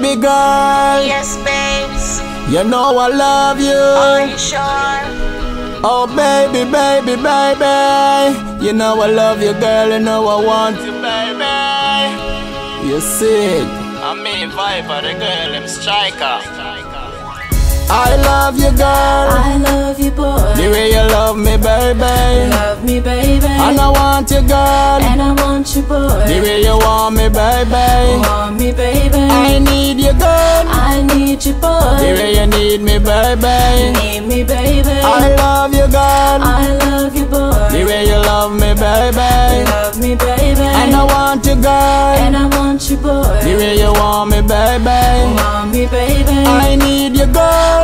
baby girl. Yes, babes. You know I love you. Are you. you sure? Oh baby, baby, baby. You know I love you, girl. You know I want you, baby. You see it. I mean Vypa, the girl, I'm striker. I love you, girl. Way you love me, baby. Love me, baby. And I want you, girl. And I want you, boy. The way you want me, baby. Want me, baby. I need you, girl. I need you, boy. The way you need me, baby. Need me, baby. I love you, girl. I love you, boy. The way you love me, baby. Love me, baby. And I want you, girl. And I want you, boy. The way you want me, baby. Want me, baby. I need you, girl.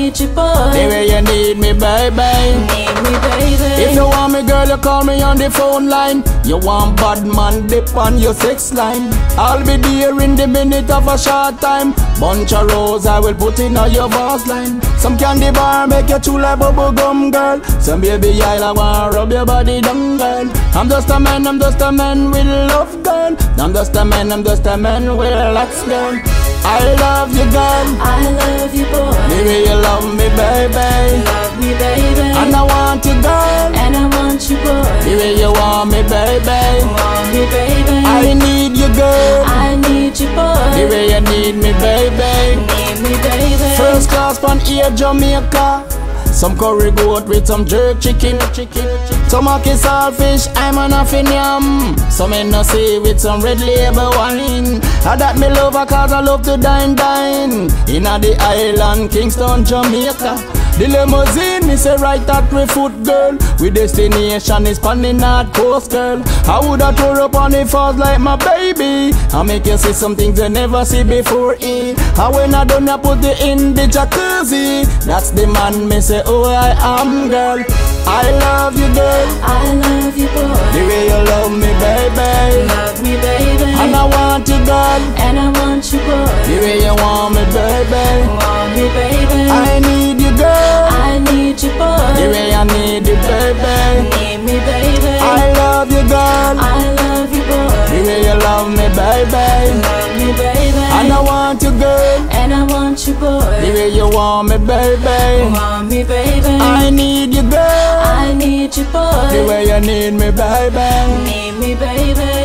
Need you, The boy. way you need me, baby. Need me, baby. If you want me, girl, you call me on the phone line. You want bad man, dip on your sex line. I'll be there in the minute of a short time. Bunch of rose, I will put in on your vase line. Some candy bar make you chew like bubble gum, girl. Some baby I wanna rub your body down, girl. I'm just a man, I'm just a man with love, girl. I'm just a man, I'm just a man with lots, girl. I love you, girl. I love you, The boy. way you love me, baby. Love me, baby. And I want you, girl. And I want you, The boy. way you want me, baby. Want me, baby. I need you, girl. I need you, The boy. way you need me, baby. Need me, baby. First class from here, Jamaica. Some curry goat with some jerk chicken. Some ackee saltfish, I'm an yam. Some in no sea with some red label wine. I that me love her cause I love to dine, dine. Inna the island, Kingston, Jamaica. The limousine, me say right at my foot, girl. We destination is on the north coast, girl. I woulda tore up on the falls like my baby. I make you see some things you never see before, eh? And when I done, I put you in the jacuzzi. That's the man me say, oh I am, girl. I love you, girl. I love you, boy. The way you love me, baby. Love me, baby. And I want you, girl. And I want you, boy. The way you want me, baby. Baby. Need me, baby. I love you, girl. I love you, The boy. way you love me, baby. Love me, baby. And I want you, girl. And I want you, The boy. way you want me, baby. Want me, baby. I need you, girl. I need you, boy. The way you need me, baby. Need me, baby.